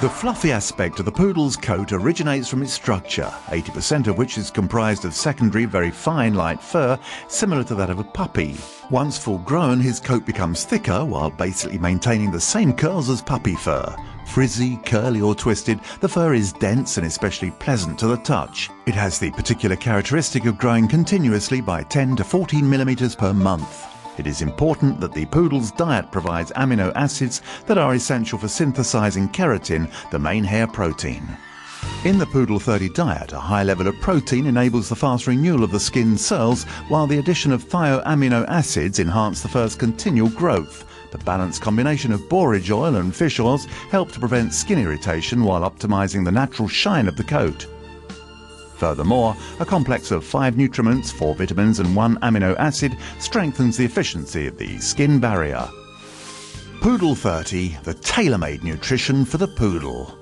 The fluffy aspect of the poodle's coat originates from its structure, 80% of which is comprised of secondary, very fine light fur, similar to that of a puppy. Once full grown, his coat becomes thicker while basically maintaining the same curls as puppy fur. Frizzy, curly or twisted, the fur is dense and especially pleasant to the touch. It has the particular characteristic of growing continuously by 10 to 14 millimeters per month. It is important that the poodle's diet provides amino acids that are essential for synthesizing keratin, the main hair protein. In the Poodle 30 diet, a high level of protein enables the fast renewal of the skin cells, while the addition of thioamino acids enhance the fur's continual growth. The balanced combination of borage oil and fish oils help to prevent skin irritation while optimizing the natural shine of the coat. Furthermore, a complex of five nutriments, four vitamins, and one amino acid strengthens the efficiency of the skin barrier. Poodle 30, the tailor made nutrition for the poodle.